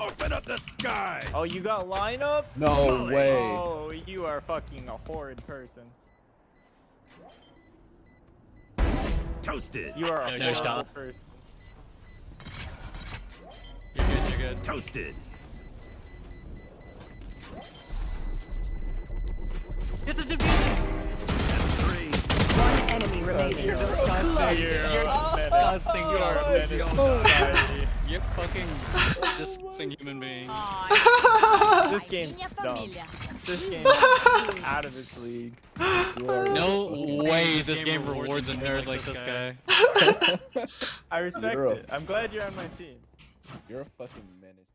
Open up the sky. Oh, you got lineups? No way. Oh, you are fucking a horrid person. Toasted. You are a No, horrible stop. person. You're good, you're good. Toasted. Get the diffuser! One enemy remaining. You're disgusting. You're You're disgusting. You are a You're menace to society. You're fucking disgusting human being. This game's dumb. This game out of its league. No way this game game rewards a nerd like this guy. I respect a- it. I'm glad you're on my team. You're a fucking menace.